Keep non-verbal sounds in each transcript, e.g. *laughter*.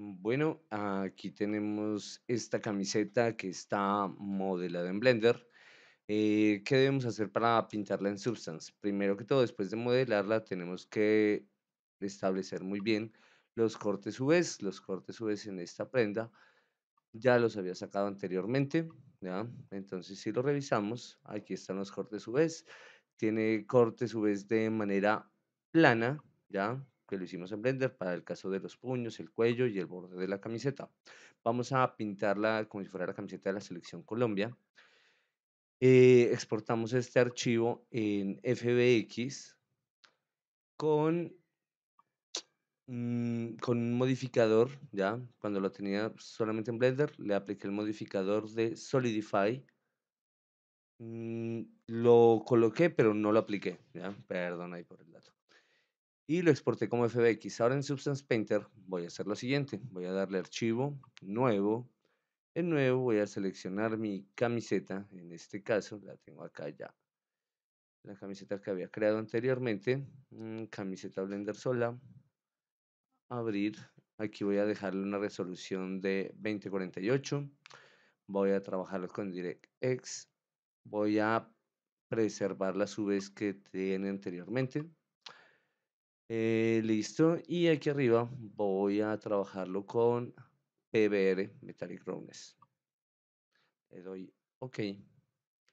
Bueno, aquí tenemos esta camiseta que está modelada en Blender. Eh, ¿qué debemos hacer para pintarla en Substance? Primero que todo, después de modelarla, tenemos que establecer muy bien los cortes UVs. Los cortes UVs en esta prenda ya los había sacado anteriormente, ¿ya? Entonces, si lo revisamos, aquí están los cortes UVs. Tiene cortes UVs de manera plana, ¿ya? Que lo hicimos en Blender para el caso de los puños, el cuello y el borde de la camiseta. Vamos a pintarla como si fuera la camiseta de la Selección Colombia. Eh, exportamos este archivo en FBX con Mm, con un modificador, ya, cuando lo tenía solamente en Blender, le apliqué el modificador de Solidify. Mm, lo coloqué, pero no lo apliqué, ya, perdón ahí por el dato. Y lo exporté como FBX. Ahora en Substance Painter voy a hacer lo siguiente. Voy a darle archivo, nuevo. En nuevo voy a seleccionar mi camiseta. En este caso, la tengo acá ya. La camiseta que había creado anteriormente. Mm, camiseta Blender sola abrir. Aquí voy a dejarle una resolución de 2048. Voy a trabajar con DirectX. Voy a preservar las UVs que tiene anteriormente. Eh, listo. Y aquí arriba voy a trabajarlo con PBR, Metallic Roughness. Le doy OK.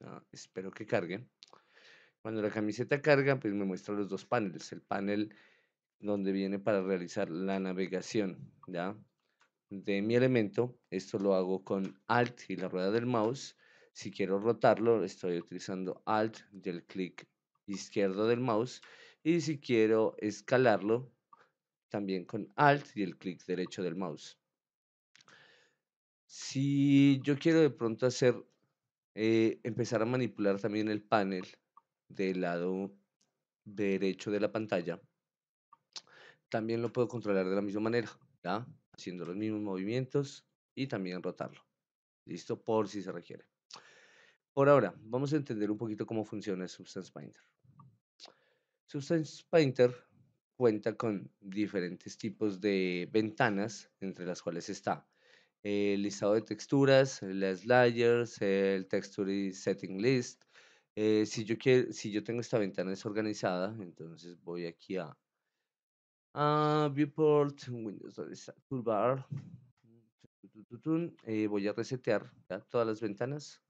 Ah, espero que cargue. Cuando la camiseta carga, pues me muestra los dos paneles. El panel donde viene para realizar la navegación ¿ya? de mi elemento. Esto lo hago con Alt y la rueda del mouse. Si quiero rotarlo, estoy utilizando Alt y el clic izquierdo del mouse. Y si quiero escalarlo, también con Alt y el clic derecho del mouse. Si yo quiero de pronto hacer, eh, empezar a manipular también el panel del lado derecho de la pantalla, también lo puedo controlar de la misma manera. Haciendo los mismos movimientos y también rotarlo. ¿Listo? Por si se requiere. Por ahora, vamos a entender un poquito cómo funciona Substance Painter. Substance Painter cuenta con diferentes tipos de ventanas, entre las cuales está el listado de texturas, las layers, el texture setting list. Eh, si, yo quiero, si yo tengo esta ventana desorganizada, entonces voy aquí a viewport, Windows Toolbar. Eh, voy a resetear todas las ventanas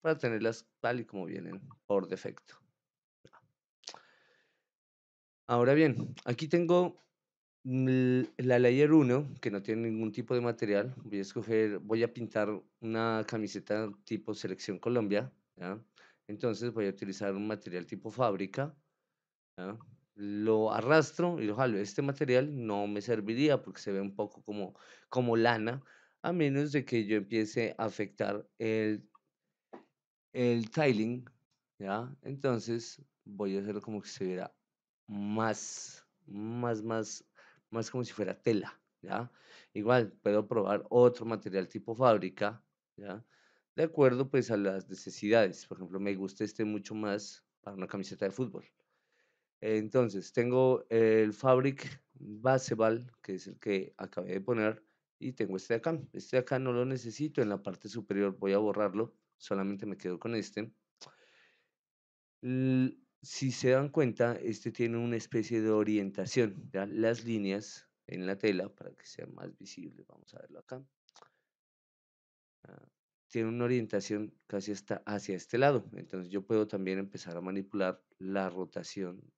para tenerlas tal y como vienen por defecto. Ahora bien, aquí tengo la layer 1 que no tiene ningún tipo de material. Voy a escoger, voy a pintar una camiseta tipo selección Colombia. Entonces voy a utilizar un material tipo fábrica lo arrastro y lo jalo. Este material no me serviría porque se ve un poco como, como lana, a menos de que yo empiece a afectar el, el tiling, ¿ya? Entonces voy a hacerlo como que se viera más, más, más, más como si fuera tela, ¿ya? Igual puedo probar otro material tipo fábrica, ¿ya? De acuerdo pues a las necesidades. Por ejemplo, me gusta este mucho más para una camiseta de fútbol. Entonces, tengo el Fabric Baseball, que es el que acabé de poner, y tengo este de acá. Este de acá no lo necesito, en la parte superior voy a borrarlo, solamente me quedo con este. Si se dan cuenta, este tiene una especie de orientación, las líneas en la tela, para que sea más visible, vamos a verlo acá. Ah, tiene una orientación casi hasta hacia este lado, entonces yo puedo también empezar a manipular la rotación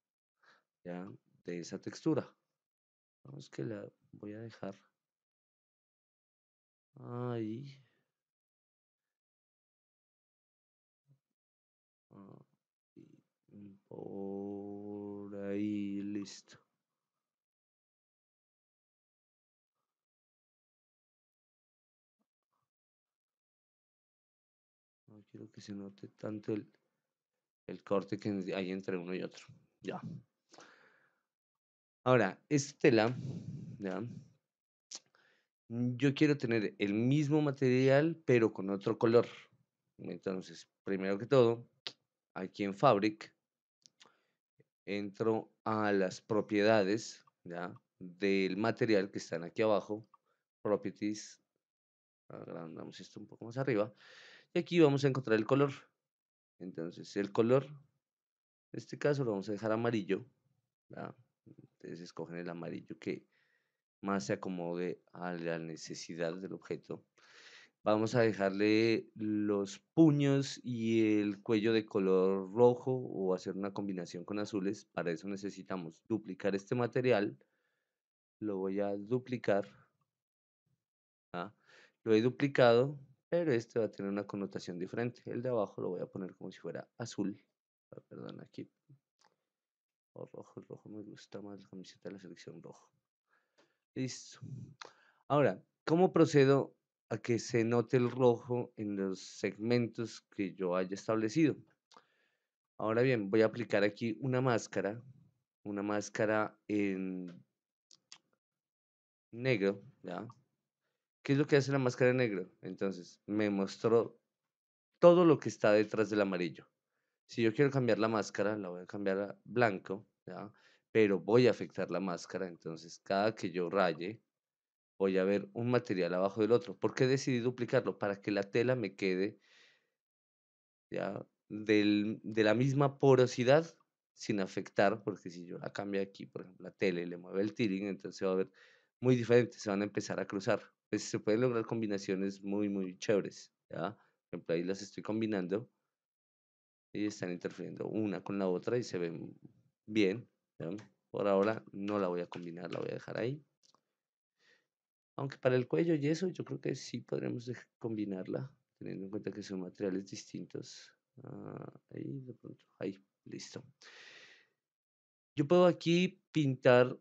de esa textura. Vamos que la voy a dejar ahí. Por ahí, listo. No quiero que se note tanto el, el corte que hay entre uno y otro. Ya. Ahora, esta tela, yo quiero tener el mismo material, pero con otro color. Entonces, primero que todo, aquí en Fabric, entro a las propiedades del material que están aquí abajo. properties, agrandamos esto un poco más arriba, y aquí vamos a encontrar el color. Entonces, el color, en este caso lo vamos a dejar amarillo, entonces escogen el amarillo que más se acomode a la necesidad del objeto. Vamos a dejarle los puños y el cuello de color rojo o hacer una combinación con azules. Para eso necesitamos duplicar este material. Lo voy a duplicar. ¿ah? Lo he duplicado, pero este va a tener una connotación diferente. El de abajo lo voy a poner como si fuera azul. Ah, perdón, aquí. O rojo, el rojo me gusta más la camiseta de la selección rojo. Listo. Ahora, ¿cómo procedo a que se note el rojo en los segmentos que yo haya establecido. Ahora bien, voy a aplicar aquí una máscara, una máscara en negro, ¿ya? ¿Qué es lo que hace la máscara en negro? Entonces, me mostró todo lo que está detrás del amarillo. Si yo quiero cambiar la máscara, la voy a cambiar a blanco, ¿ya? Pero voy a afectar la máscara, entonces cada que yo raye, voy a ver un material abajo del otro. ¿Por qué decidí duplicarlo? Para que la tela me quede ya de la misma porosidad sin afectar, porque si yo la cambio aquí, por ejemplo, la tela y le muevo el tiring, entonces va a ver muy diferente, se van a empezar a cruzar. Pues se pueden lograr combinaciones muy, muy chéveres, ¿ya? Por ejemplo, ahí las estoy combinando y están interfiriendo una con la otra y se ven bien, Por ahora no la voy a combinar, la voy a dejar ahí. Aunque para el cuello y eso yo creo que sí podremos combinarla, teniendo en cuenta que son materiales distintos. Ah, ahí, de pronto, ahí, listo. Yo puedo aquí pintar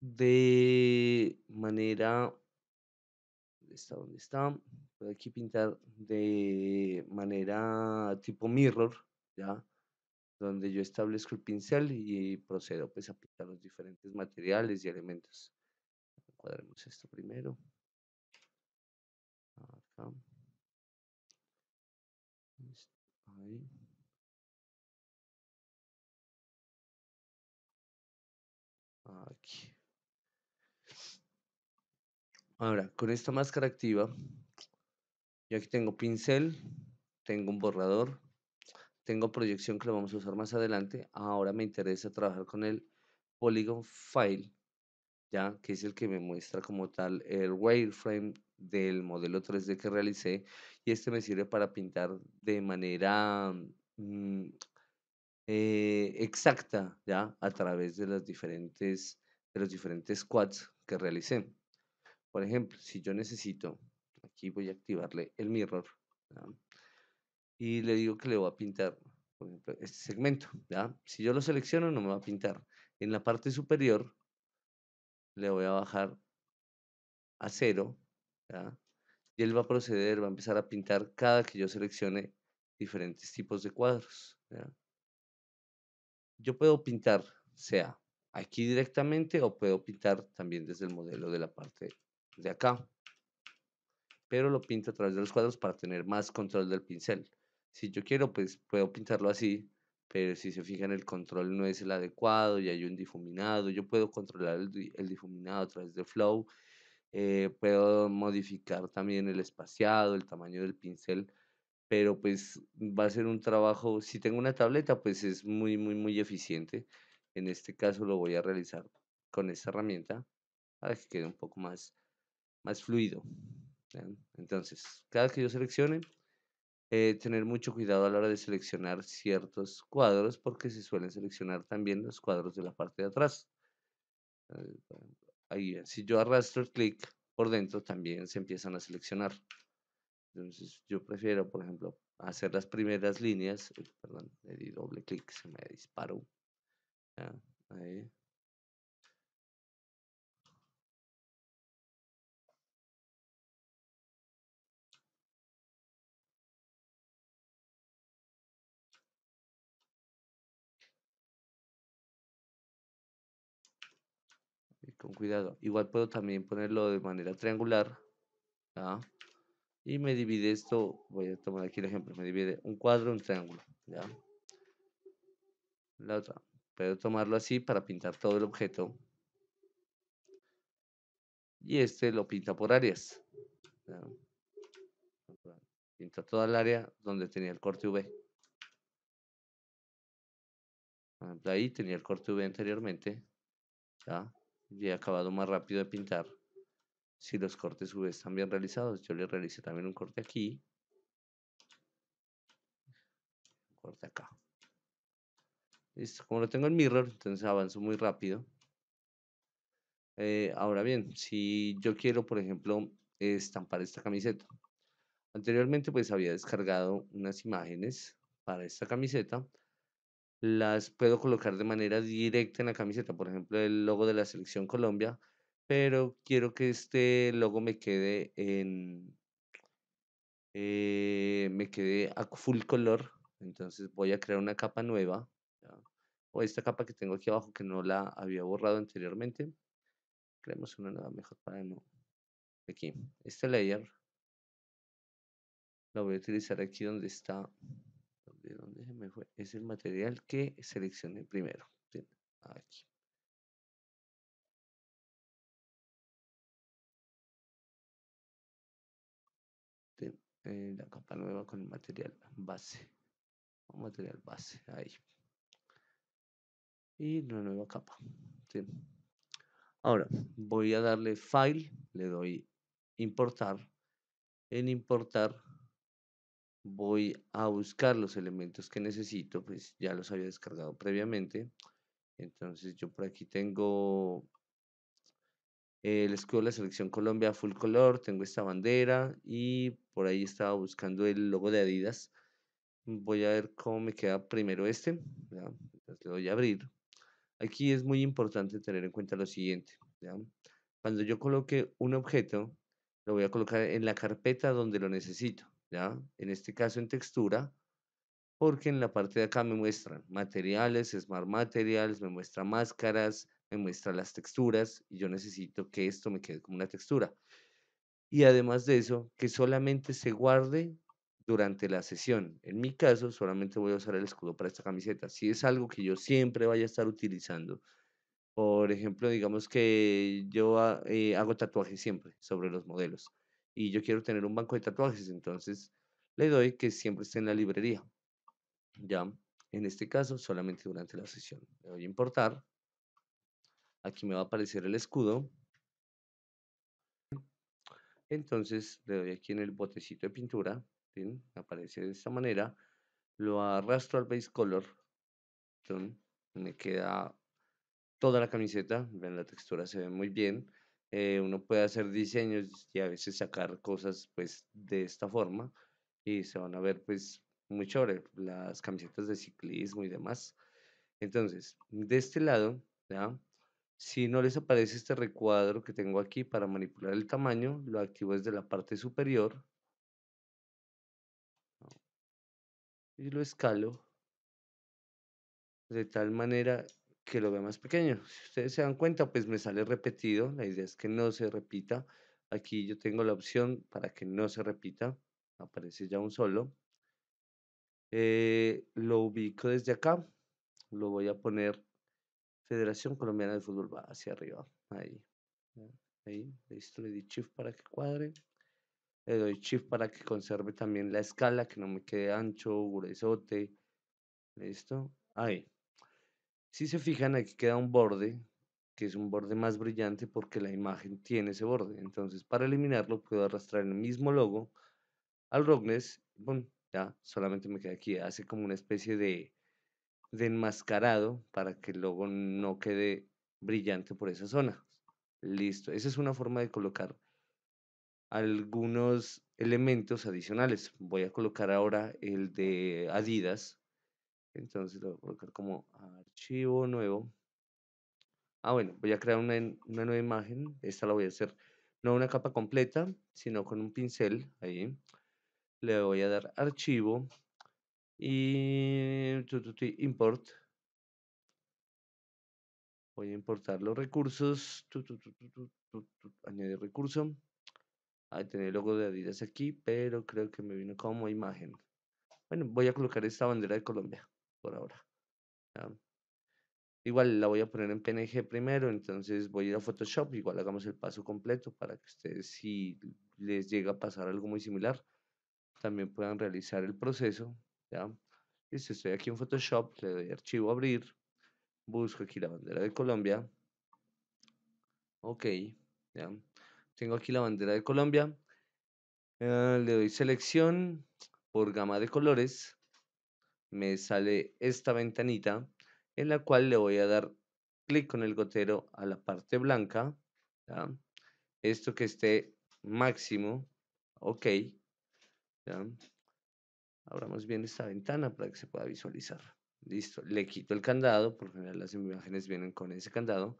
de manera... ¿Dónde está? ¿Dónde está? Puedo aquí pintar de manera tipo mirror, ¿ya? Donde yo establezco el pincel y procedo pues a pintar los diferentes materiales y elementos cuadremos esto primero. Acá. Ahí. Aquí. Ahora, con esta máscara activa, yo aquí tengo pincel, tengo un borrador, tengo proyección que lo vamos a usar más adelante. Ahora me interesa trabajar con el Polygon File que es el que me muestra como tal el wireframe del modelo 3D que realicé y este me sirve para pintar de manera mm, eh, exacta ya a través de las diferentes de los diferentes quads que realicé. Por ejemplo si yo necesito aquí voy a activarle el mirror y le digo que le voy a pintar por ejemplo, este segmento ¿ya? si yo lo selecciono no me va a pintar. En la parte superior le voy a bajar a cero, y él va a proceder, va a empezar a pintar cada que yo seleccione diferentes tipos de cuadros. Yo puedo pintar, sea aquí directamente o puedo pintar también desde el modelo de la parte de acá. Pero lo pinto a través de los cuadros para tener más control del pincel. Si yo quiero, pues puedo pintarlo así pero si se fijan el control no es el adecuado y hay un difuminado. Yo puedo controlar el, difuminado a través de Flow, eh, puedo modificar también el espaciado, el tamaño del pincel, pero pues va a ser un trabajo, si tengo una tableta pues es muy muy muy eficiente. En este caso lo voy a realizar con esta herramienta para que quede un poco más, más fluido. Entonces, cada que yo seleccione, eh, tener mucho cuidado a la hora de seleccionar ciertos cuadros porque se suelen seleccionar también los cuadros de la parte de atrás. Eh, ahí, si yo arrastro el clic por dentro, también se empiezan a seleccionar. Entonces, yo prefiero, por ejemplo, hacer las primeras líneas. Perdón, le di doble clic, se me disparó. ahí. Con cuidado. Igual puedo también ponerlo de manera triangular. Y me divide esto, voy a tomar aquí el ejemplo, me divide un cuadro, un triángulo. ¿ya? La otra, puedo tomarlo así para pintar todo el objeto y este lo pinta por áreas. Pinta toda el área donde tenía el corte V. Ahí tenía el corte V anteriormente. ¿ya? Y he acabado más rápido de pintar. Si los cortes V están bien realizados, yo le realicé también un corte aquí. Un corte acá. Listo, como lo tengo en mirror, entonces avanzo muy rápido. Eh, ahora bien, si yo quiero, por ejemplo, estampar esta camiseta. Anteriormente pues había descargado unas imágenes para esta camiseta. Las puedo colocar de manera directa en la camiseta, por ejemplo el logo de la selección Colombia, pero quiero que este logo me quede en eh, me quede a full color, entonces voy a crear una capa nueva o esta capa que tengo aquí abajo que no la había borrado anteriormente creemos una nueva mejor para no aquí este layer lo voy a utilizar aquí donde está donde, donde se me fue es el material que seleccioné primero aquí. Eh, la capa nueva con el material base material base ahí. Y una nueva capa ahora voy a darle file le doy importar. En importar voy a buscar los elementos que necesito, pues ya los había descargado previamente. Entonces yo por aquí tengo el escudo de la selección Colombia full color, tengo esta bandera y por ahí estaba buscando el logo de Adidas. Voy a ver cómo me queda primero este. ¿ya? le doy a abrir. Aquí es muy importante tener en cuenta lo siguiente. Cuando yo coloque un objeto, lo voy a colocar en la carpeta donde lo necesito. En este caso en textura, porque en la parte de acá me muestran materiales, Smart Materials, me muestra máscaras, me muestra las texturas y yo necesito que esto me quede como una textura. Y además de eso, que solamente se guarde durante la sesión. En mi caso, solamente voy a usar el escudo para esta camiseta. Si es algo que yo siempre vaya a estar utilizando, por ejemplo, digamos que yo ah, eh, hago tatuajes siempre sobre los modelos y yo quiero tener un banco de tatuajes, entonces le doy que siempre esté en la librería. Ya, en este caso, solamente durante la sesión. Le doy a importar. Aquí me va a aparecer el escudo. Entonces le doy aquí en el botecito de pintura. ¿bien? Aparece de esta manera. Lo arrastro al base color. me queda toda la camiseta. Ven, la textura se ve muy bien. Eh, uno puede hacer diseños y a veces sacar cosas pues de esta forma y se van a ver pues muy las camisetas de ciclismo y demás. Entonces, de este lado, ¿ya? si no les aparece este recuadro que tengo aquí para manipular el tamaño, lo activo desde la parte superior y lo escalo de tal manera que lo vea más pequeño. Si ustedes se dan cuenta, pues me sale repetido. La idea es que no se repita. Aquí yo tengo la opción para que no se repita. Aparece ya un solo. Eh, lo ubico desde acá. Lo voy a poner Federación Colombiana de Fútbol. Va hacia arriba. Ahí. Ahí. Listo. Le di Shift para que cuadre. Le doy Shift para que conserve también la escala, que no me quede ancho, gruesote. Listo. Ahí. Si se fijan, aquí queda un borde, que es un borde más brillante porque la imagen tiene ese borde. Entonces, para eliminarlo, puedo arrastrar el mismo logo al Roughness. Bueno, ya, solamente me queda aquí. Hace como una especie de, de enmascarado para que el logo no quede brillante por esa zona. Listo. Esa es una forma de colocar algunos elementos adicionales. Voy a colocar ahora el de Adidas entonces lo voy a colocar como archivo nuevo. Ah, bueno, voy a crear una, una nueva imagen. Esta la voy a hacer no una capa completa, sino con un pincel ahí. Le voy a dar archivo y import. Voy a importar los recursos. Añadir recurso. Ahí tener el logo de Adidas aquí, pero creo que me vino como imagen. Bueno, voy a colocar esta bandera de Colombia por ahora. Igual la voy a poner en PNG primero, entonces voy a ir a Photoshop, igual hagamos el paso completo para que ustedes si les llega a pasar algo muy similar, también puedan realizar el proceso, ¿ya? Estoy aquí en Photoshop, le doy archivo abrir, busco aquí la bandera de Colombia, ok, ¿ya? Tengo aquí la bandera de Colombia, eh, le doy selección por gama de colores, me sale esta ventanita en la cual le voy a dar clic con el gotero a la parte blanca, esto que esté máximo, ok, ¿ya? abramos bien esta ventana para que se pueda visualizar. Listo, le quito el candado, por general las imágenes vienen con ese candado.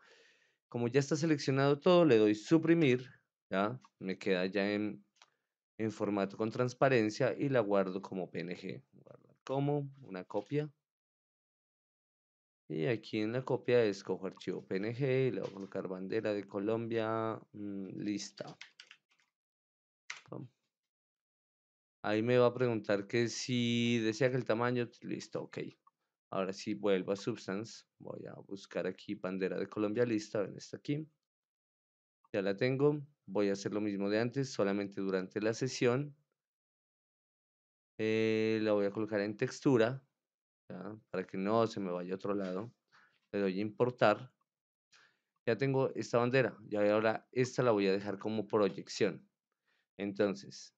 Como ya está seleccionado todo, le doy suprimir, ya, me queda ya en, en formato con transparencia y la guardo como PNG. Como una copia. Y aquí en la copia escojo archivo PNG y le voy a colocar bandera de Colombia, mm, lista. Ahí me va a preguntar que si desea que el tamaño, listo, ok. Ahora sí vuelvo a Substance, voy a buscar aquí bandera de Colombia lista, ven, está aquí. Ya la tengo, voy a hacer lo mismo de antes, solamente durante la sesión. Eh, la voy a colocar en textura, para que no se me vaya a otro lado. Le doy a importar. Ya tengo esta bandera, y ahora esta la voy a dejar como proyección. Entonces,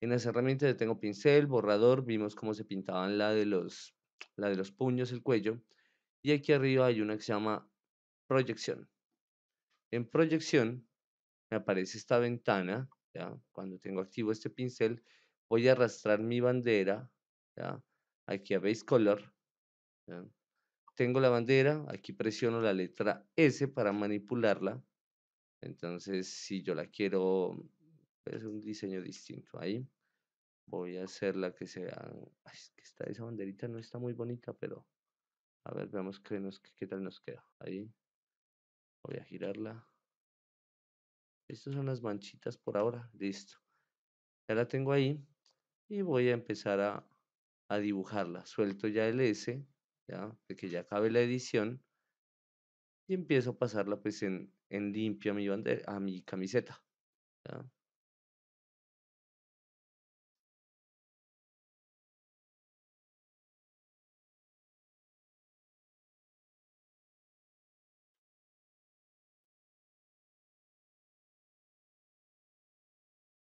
en las herramientas tengo pincel, borrador, vimos cómo se pintaban la de los, la de los puños, el cuello. Y aquí arriba hay una que se llama proyección. En proyección me aparece esta ventana. Cuando tengo activo este pincel, voy a arrastrar mi bandera. Aquí a Base Color, Tengo la bandera, aquí presiono la letra S para manipularla. Entonces, si yo la quiero es un diseño distinto ahí. Voy a hacer la que sea. que está esa banderita no está muy bonita, pero a ver, veamos qué, qué tal nos queda. Ahí. Voy a girarla. Estas son las manchitas por ahora. Listo. Ya la tengo ahí. Y voy a empezar a, a dibujarla. Suelto ya el S, ya, de que ya acabe la edición. Y empiezo a pasarla pues en, en limpio a mi, bandera, a mi camiseta.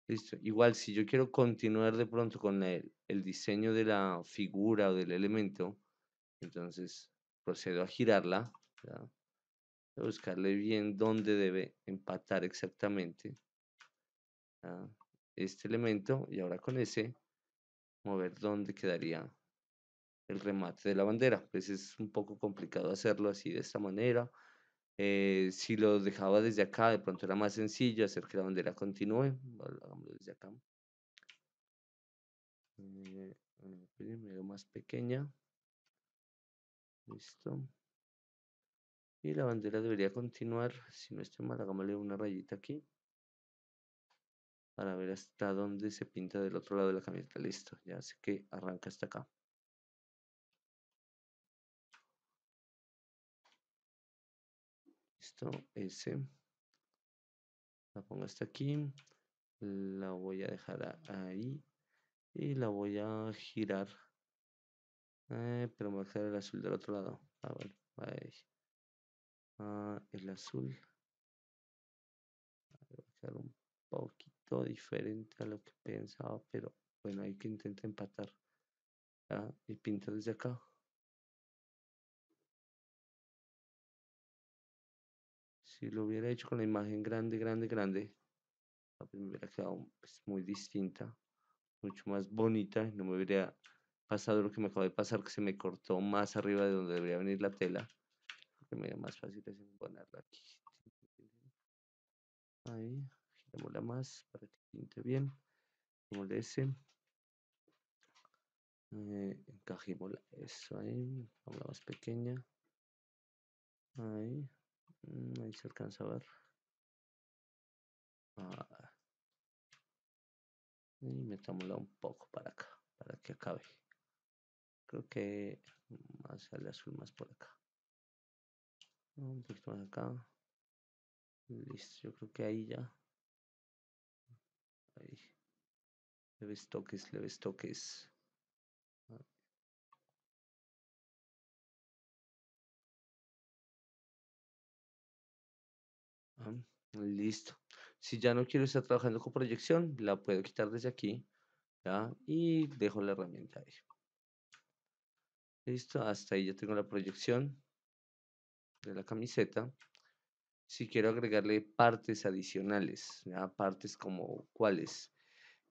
Listo. Igual, si yo quiero continuar de pronto con el, diseño de la figura o del elemento, entonces procedo a girarla, a buscarle bien dónde debe empatar exactamente este elemento y ahora con ese mover dónde quedaría el remate de la bandera. Pues es un poco complicado hacerlo así de esta manera. Eh, si lo dejaba desde acá, de pronto era más sencillo hacer que la bandera continúe. Hagámoslo desde acá. Eh, primero más pequeña. Listo. Y la bandera debería continuar. Si no estoy mal, hagámosle una rayita aquí. Para ver hasta dónde se pinta del otro lado de la camiseta. Listo. Ya sé que arranca hasta acá. Listo, S. La pongo hasta aquí. La voy a dejar ahí. Y la voy a girar. Eh, pero me va a quedar el azul del otro lado. Ah, bueno, ahí. Ah, el azul. Va a quedar un poquito diferente a lo que pensaba, pero bueno, hay que intentar empatar. y pinta desde acá. Si lo hubiera hecho con la imagen grande, grande, grande, me hubiera quedado pues, muy distinta, mucho más bonita, no me hubiera pasado lo que me acaba de pasar, que se me cortó más arriba de donde debería venir la tela, que me da más fácil es ponerla aquí. Ahí, girémosla más para que pinte bien, ese. Eh, encajémosla, eso ahí, la más pequeña. Ahí. Mm, ahí se alcanza a ver. Ah. Y metámosla un poco para acá, para que acabe. Creo que más al azul más por acá. Un poquito más acá. Listo, yo creo que ahí ya. Ahí. Leves toques, leves toques. Listo. Si ya no quiero estar trabajando con proyección, la puedo quitar desde aquí. ¿ya? Y dejo la herramienta ahí. Listo, hasta ahí ya tengo la proyección de la camiseta. Si quiero agregarle partes adicionales, partes como cuáles.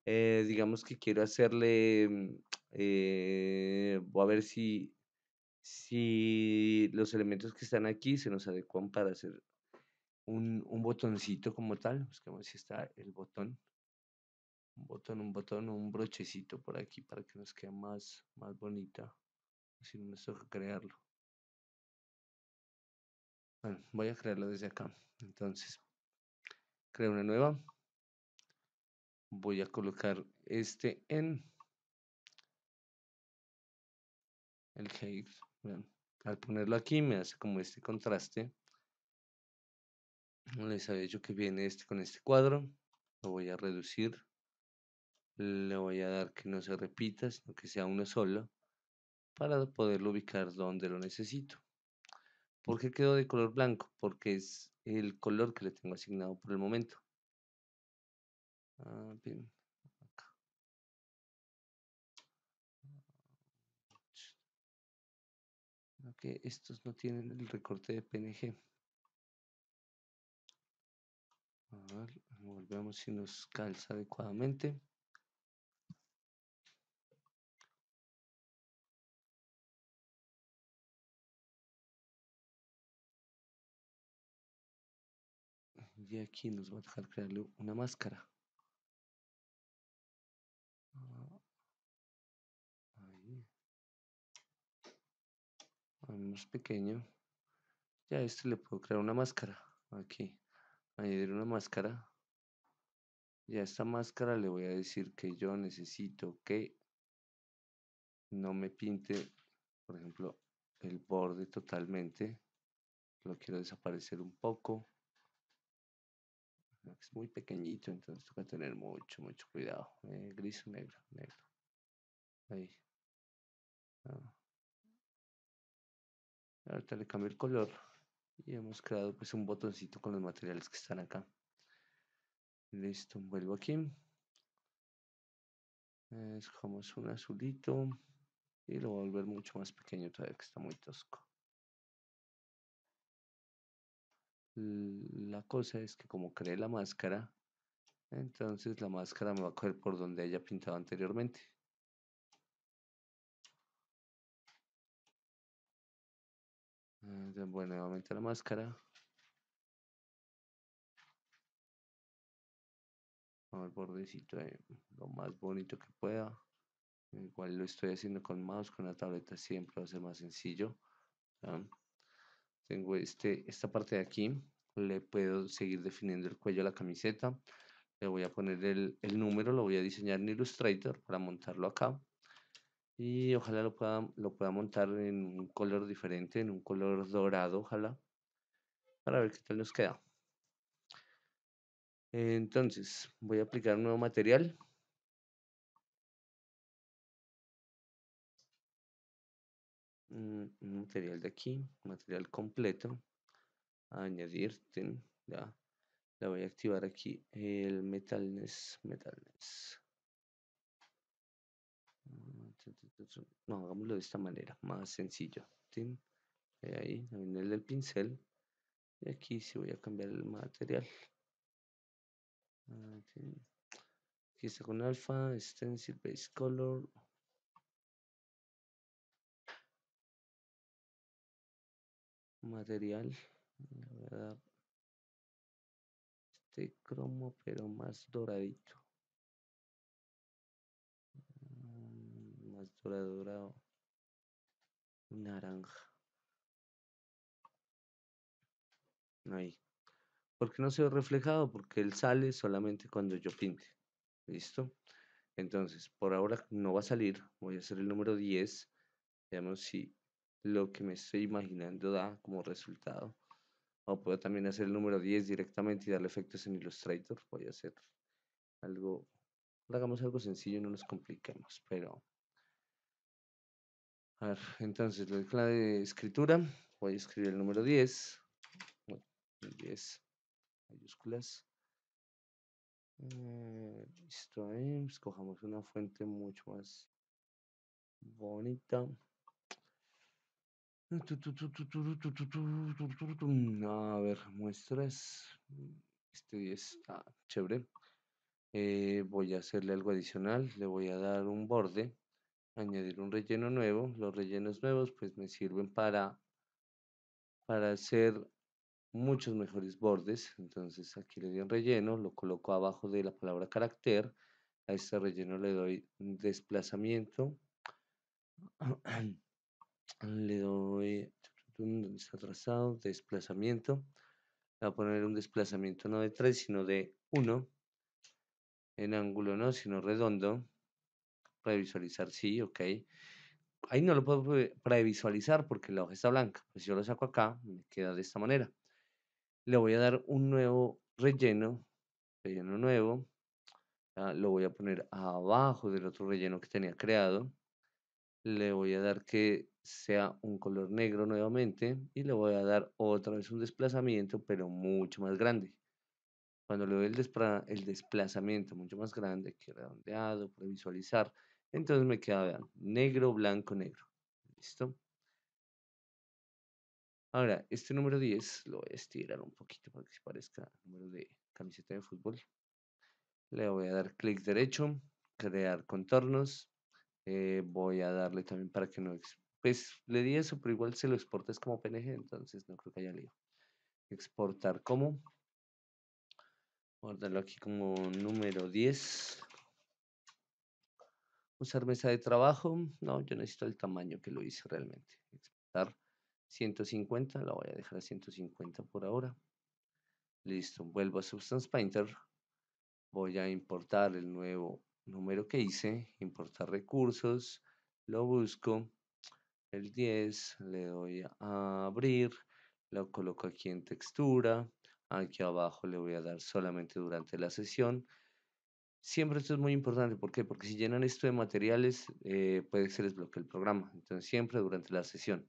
Eh, digamos que quiero hacerle, mm, eh, voy a ver si, si los elementos que están aquí se nos adecuan para hacer un, un botoncito como tal. Buscamos si está el botón. Un botón, un botón, un brochecito por aquí para que nos quede más, más bonita. Si no nos toca crearlo. Bueno, voy a crearlo desde acá. Entonces, creo una nueva. Voy a colocar este en el height. al ponerlo aquí me hace como este contraste. Les había dicho que viene este con este cuadro. Lo voy a reducir. Le voy a dar que no se repita, sino que sea uno solo para poderlo ubicar donde lo necesito. ¿Por qué quedó de color blanco? Porque es el color que le tengo asignado por el momento. Ah, bien. Estos no tienen el recorte de PNG. A ver, volvemos si nos calza adecuadamente. Y aquí nos va a dejar crearle una máscara. Ah, ahí. Más pequeño. Ya este le puedo crear una máscara. Aquí. Añadir una máscara. Y a esta máscara le voy a decir que yo necesito que no me pinte, por ejemplo, el borde totalmente. Lo quiero desaparecer un poco es muy pequeñito, entonces toca tener mucho, mucho cuidado. Eh, gris o negro, negro. Ahí. Ah. Ahorita le cambio el color y hemos creado pues un botoncito con los materiales que están acá. Listo, vuelvo aquí. Escogemos un azulito y lo voy a volver mucho más pequeño todavía que está muy tosco. La cosa es que como creé la máscara, entonces la máscara me va a coger por donde haya pintado anteriormente. Bueno, nuevamente la máscara. Al bordecito lo más bonito que pueda. Igual lo estoy haciendo con mouse, con la tableta siempre va a ser más sencillo tengo este, esta parte de aquí, le puedo seguir definiendo el cuello a la camiseta, le voy a poner el, el número, lo voy a diseñar en Illustrator para montarlo acá y ojalá lo pueda, lo pueda montar en un color diferente, en un color dorado, ojalá, para ver qué tal nos queda. Entonces, voy a aplicar un nuevo material. un material de aquí, material completo, añadir, ya, le voy a activar aquí el metalness, metalness. No, hagámoslo de esta manera, más sencillo. Ahí, viene el del pincel. Y aquí sí voy a cambiar el material. Ah, aquí está con alfa, stencil base color. material voy a este cromo pero más doradito mm, más dorado. Naranja. Ahí porque no se ve reflejado porque él sale solamente cuando yo pinte. Listo entonces por ahora no va a salir. Voy a hacer el número 10 veamos si lo que me estoy imaginando da como resultado. O puedo también hacer el número 10 directamente y darle efectos en Illustrator. Voy a hacer algo, hagamos algo sencillo, no nos compliquemos, pero... A ver, entonces la clave de escritura, voy a escribir el número 10, 10 mayúsculas. Eh, listo, ahí, escojamos una fuente mucho más bonita. A ver, muestras. Este 10 está chévere. Eh, voy a hacerle algo adicional. Le voy a dar un borde. Añadir un relleno nuevo. Los rellenos nuevos pues me sirven para, para hacer muchos mejores bordes. Entonces aquí le doy un relleno. Lo coloco abajo de la palabra carácter. A este relleno le doy *clears throat* desplazamiento. le doy donde está trazado, desplazamiento. Voy a poner un desplazamiento no de 3, sino de 1. En ángulo no, sino redondo. Para visualizar, sí, ok. Ahí no lo puedo previsualizar porque la hoja está blanca. Pues yo lo saco acá, me queda de esta manera. Le voy a dar un nuevo relleno, relleno nuevo. Lo voy a poner abajo del otro relleno que tenía creado le voy a dar que sea un color negro nuevamente y le voy a dar otra vez un desplazamiento pero mucho más grande cuando le doy el, desplazamiento mucho más grande que redondeado para visualizar entonces me queda vean, negro blanco negro listo ahora este número 10 lo voy a estirar un poquito para que se parezca número de camiseta de fútbol le voy a dar clic derecho crear contornos eh, voy a darle también para que no... Pues le di eso, pero igual se lo exportes como PNG, entonces no creo que haya lío. Exportar como. Guardarlo aquí como número 10. Usar mesa de trabajo. No, yo necesito el tamaño que lo hice realmente. Exportar 150, la voy a dejar a 150 por ahora. Listo, vuelvo a Substance Painter. Voy a importar el nuevo número que hice, importar recursos, lo busco, el 10, le doy a abrir, lo coloco aquí en textura, aquí abajo le voy a dar solamente durante la sesión. Siempre esto es muy importante, ¿por qué? Porque si llenan esto de materiales, eh, puede que se les bloquee el programa. Entonces siempre durante la sesión.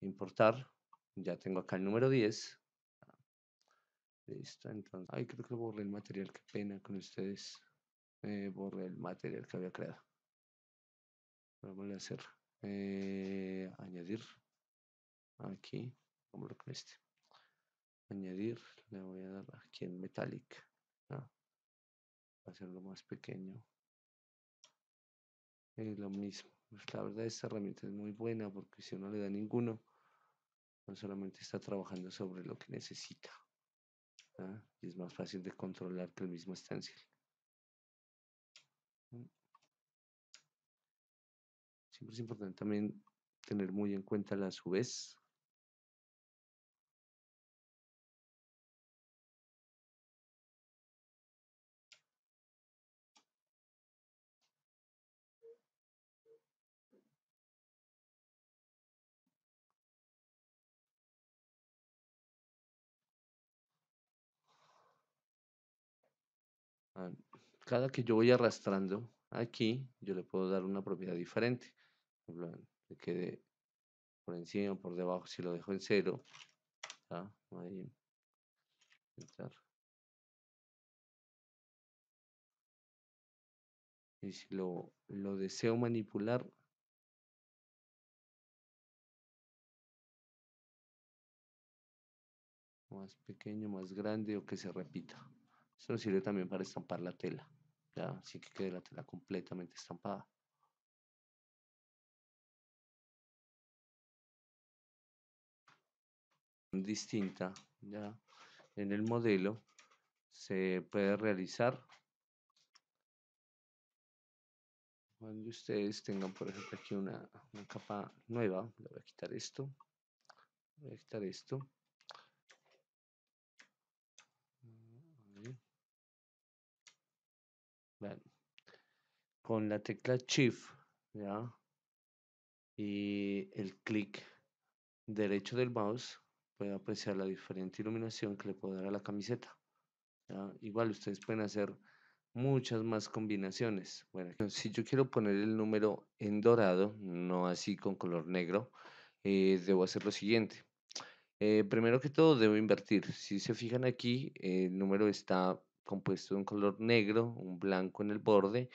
Importar, ya tengo acá el número 10. Listo, entonces, ay, creo que borré el material, qué pena con ustedes eh, borré el material que había creado. Vamos a hacer eh, añadir aquí, vamos con este. Añadir, le voy a dar aquí en metallic. ¿no? Hacerlo más pequeño. Es lo mismo. Pues, la verdad esta herramienta es muy buena porque si uno le da ninguno, no solamente está trabajando sobre lo que necesita. Y es más fácil de controlar que el mismo stencil. Siempre es importante también tener muy en cuenta la su vez. Cada que yo voy arrastrando aquí, yo le puedo dar una propiedad diferente. Por que quede por encima, por debajo, si lo dejo en cero, Y si lo, lo deseo manipular, más pequeño, más grande o que se repita. Eso sirve también para estampar la tela. Ya, así que quede la tela completamente estampada. Distinta, ya en el modelo se puede realizar cuando ustedes tengan por ejemplo aquí una, una capa nueva le voy a quitar esto voy a quitar esto con la tecla Shift y el clic derecho del mouse, puede apreciar la diferente iluminación que le puedo dar a la camiseta. Igual ustedes pueden hacer muchas más combinaciones. Bueno, si yo quiero poner el número en dorado, no así con color negro, eh, debo hacer lo siguiente. Eh, primero que todo debo invertir. Si se fijan aquí, el número está compuesto de un color negro, un blanco en el borde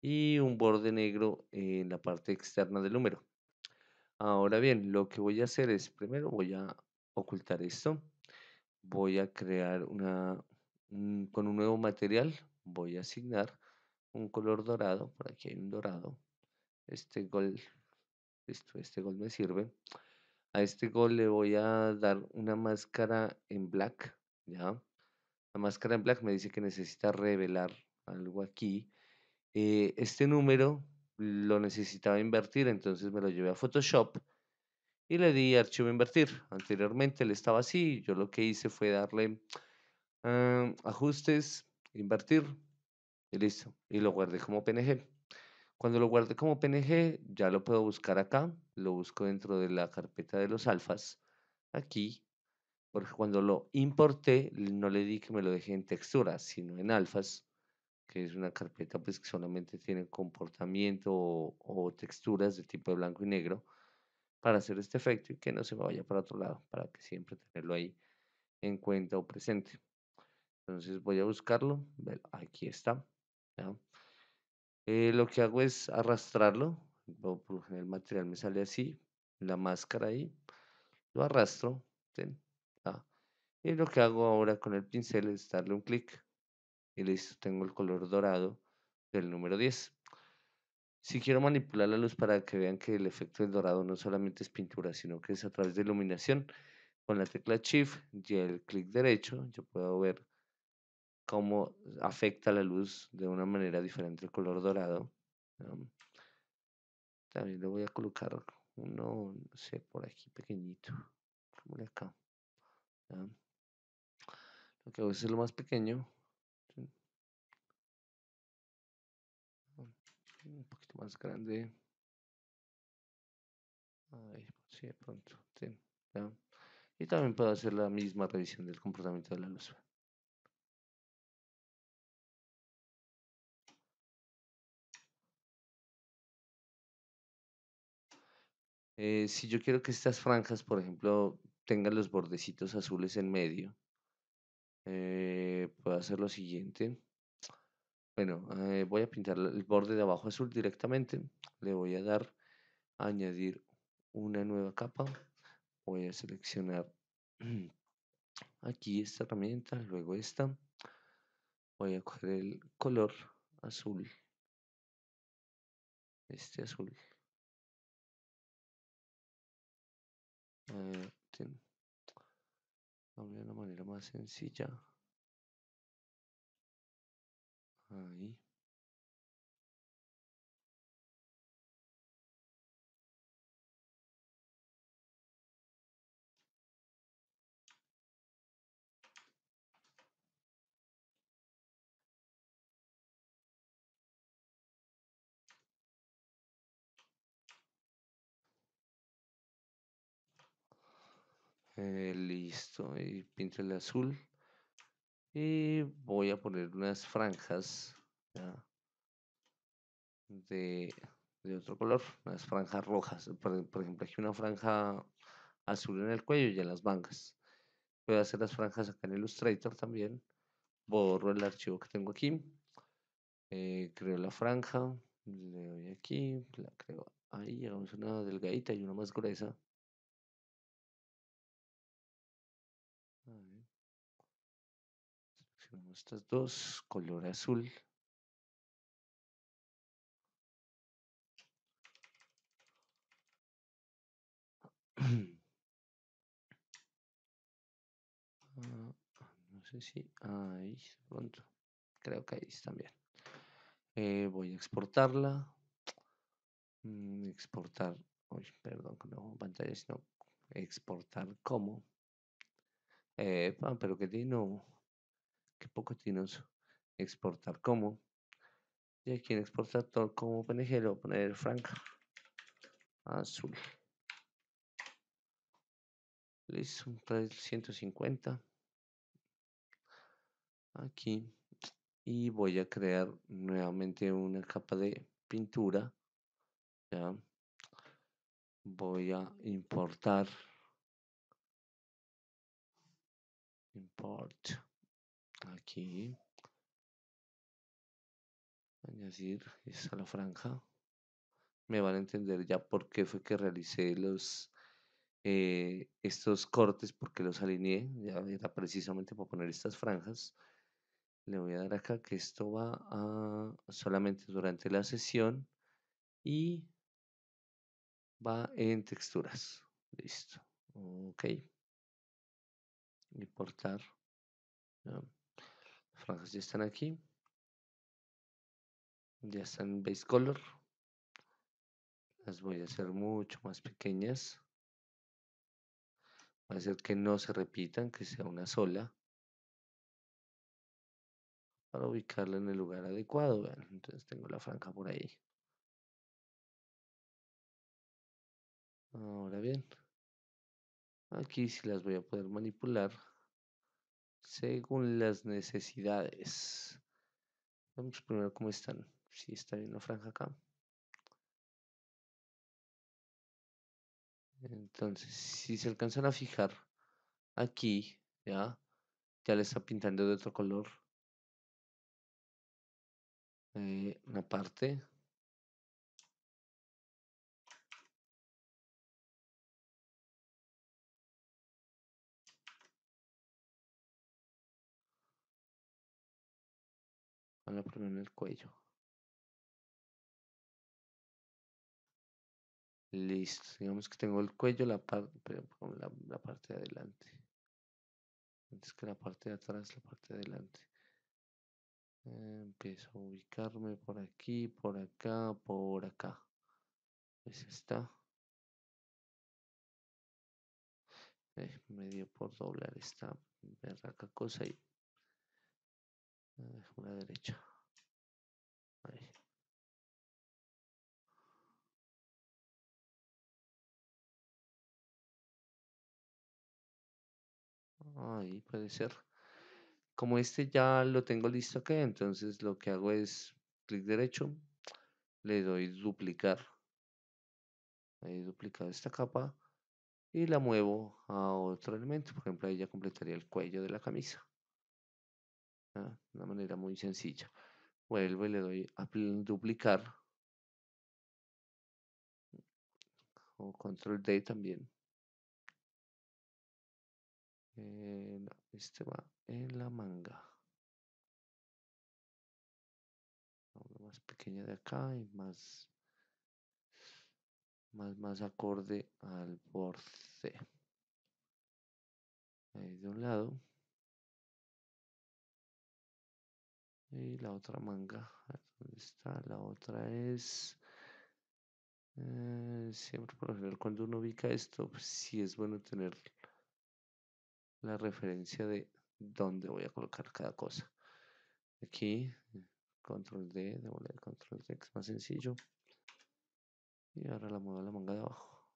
y un borde negro en la parte externa del número. Ahora bien, lo que voy a hacer es, primero voy a ocultar esto, voy a crear una, con un nuevo material, voy a asignar un color dorado, por aquí hay un dorado, este gol, esto, este gol me sirve, a este gol le voy a dar una máscara en black, ¿ya? La máscara en black me dice que necesita revelar algo aquí. Eh, este número lo necesitaba invertir, entonces me lo llevé a Photoshop y le di archivo invertir. Anteriormente él estaba así, yo lo que hice fue darle ah, ajustes, invertir y listo. Y lo guardé como PNG. Cuando lo guardé como PNG, ya lo puedo buscar acá. Lo busco dentro de la carpeta de los alfas. Aquí porque cuando lo importé no le di que me lo dejé en texturas, sino en alfas, que es una carpeta pues que solamente tiene comportamiento o, texturas de tipo de blanco y negro para hacer este efecto y que no se me vaya para otro lado, para que siempre tenerlo ahí en cuenta o presente. Entonces voy a buscarlo, aquí está. Eh, lo que hago es arrastrarlo, por el material me sale así, la máscara ahí, lo arrastro, y lo que hago ahora con el pincel es darle un clic y listo, tengo el color dorado del número 10. Si quiero manipular la luz para que vean que el efecto del dorado no solamente es pintura, sino que es a través de iluminación, con la tecla Shift y el clic derecho, yo puedo ver cómo afecta la luz de una manera diferente el color dorado. También le voy a colocar uno, no sé, por aquí pequeñito, como acá. Lo que hago es lo más pequeño. Un poquito más grande. Sí, pronto. Y también puedo hacer la misma revisión del comportamiento de la luz. Eh, si yo quiero que estas franjas, por ejemplo, tengan los bordecitos azules en medio, eh, puedo hacer lo siguiente. Bueno, eh, voy a pintar el borde de abajo azul directamente. Le voy a dar a añadir una nueva capa. Voy a seleccionar *clears throat* aquí esta herramienta, luego esta. Voy a coger el color azul. Este azul. Eh, de una manera más sencilla. Ahí. Eh, listo, y pinto el azul. Y voy a poner unas franjas de, otro color, unas franjas rojas. Por, ejemplo, aquí una franja azul en el cuello y en las mangas. Voy a hacer las franjas acá en Illustrator también. Borro el archivo que tengo aquí. Eh, creo la franja. Le doy aquí, la creo ahí. Hagamos una delgadita y una más gruesa. Estas dos, color azul. *clears throat* Ah, no sé si ahí pronto. Creo que ahí también eh, voy a exportarla. Mm, exportar uy, perdón no pantalla sino exportar como pero que tiene que poco tinos exportar como y aquí en exportar todo como PNG le voy a poner franca azul Listo, trae 150. Aquí. Y voy a crear nuevamente una capa de pintura. Ya. Voy a importar. Import. Aquí. Añadir. Esta la franja. Me van a entender ya por qué fue que realicé los eh, estos cortes porque los alineé, ya era precisamente para poner estas franjas. Le voy a dar acá que esto va a solamente durante la sesión y va en texturas. Listo. Ok. Importar. Ya están aquí. Ya están base color. Las voy a hacer mucho más pequeñas va a hacer que no se repitan, que sea una sola para ubicarla en el lugar adecuado. entonces tengo la franja por ahí. Ahora bien, aquí sí las voy a poder manipular según las necesidades. Vamos primero cómo están. Si está bien la franja acá. Entonces, si se alcanzan a fijar aquí, ya, ya le está pintando de otro color eh, una parte. Van a poner en el cuello. Listo. Digamos que tengo el cuello, la, parte la, la parte de adelante. Antes que la parte de atrás, la parte de adelante. empiezo a ubicarme por aquí, por acá, por acá. Pues está. Eh, me dio por doblar esta berraca cosa y la derecha. Ahí. Puede ser. Como este ya lo tengo listo acá, entonces lo que hago es clic derecho, le doy duplicar. Ahí duplicado esta capa y la muevo a otro elemento. Por ejemplo, ahí ya completaría el cuello de la camisa. De una manera muy sencilla. Vuelvo y le doy a duplicar. O control D también. Eh, este va en la manga. Más pequeña de acá y más, más, más acorde al borde. Ahí de un lado. Y la otra manga. ¿Dónde está? La otra es... Eh, siempre por lo general cuando uno ubica esto, pues sí es bueno tener la referencia de dónde voy a colocar cada cosa. Aquí, control D, devolver control D, es más sencillo. Y ahora la muevo a la manga de abajo.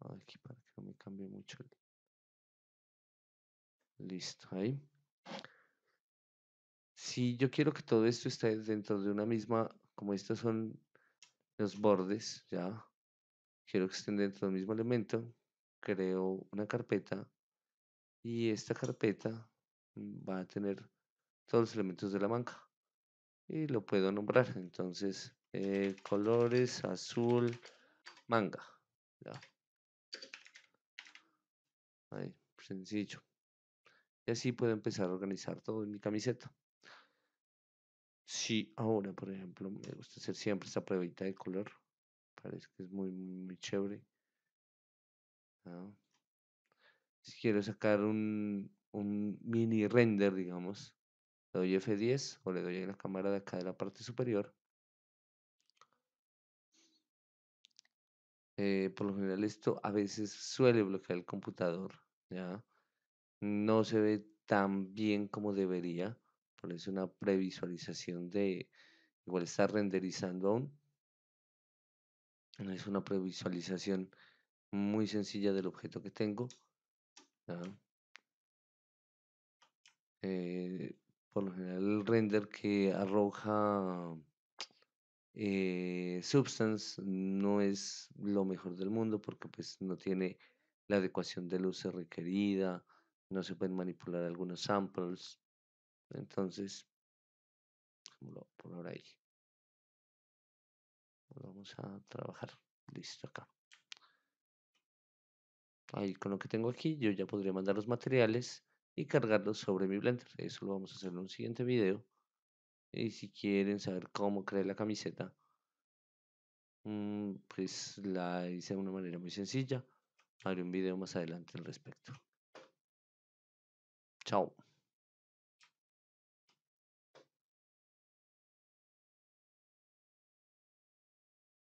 Aquí para que no me cambie mucho. Listo, ahí. Si yo quiero que todo esto esté dentro de una misma, como estos son los bordes, ya, quiero que estén dentro del mismo elemento, creo una carpeta y esta carpeta va a tener todos los elementos de la manga y lo puedo nombrar entonces eh, colores azul manga Ahí, sencillo. Y así puedo empezar a organizar todo en mi camiseta si ahora por ejemplo me gusta hacer siempre esta pruebita de color parece que es muy muy chévere si quiero sacar un, mini render, digamos, le doy F10 o le doy a la cámara de acá de la parte superior. Eh, por lo general esto a veces suele bloquear el computador, ¿ya? No se ve tan bien como debería, por eso una previsualización de, igual está renderizando aún. Es una previsualización muy sencilla del objeto que tengo Eh, por lo general el render que arroja eh, Substance no es lo mejor del mundo porque pues no tiene la adecuación de luces requerida, no se pueden manipular algunos samples, entonces por ahora ahí. Vamos a trabajar, listo acá. Ahí con lo que tengo aquí yo ya podría mandar los materiales y cargarlos sobre mi Blender. Eso lo vamos a hacer en un siguiente video. Y si quieren saber cómo crear la camiseta, mm, pues la hice de una manera muy sencilla. Haré un video más adelante al respecto. Chao.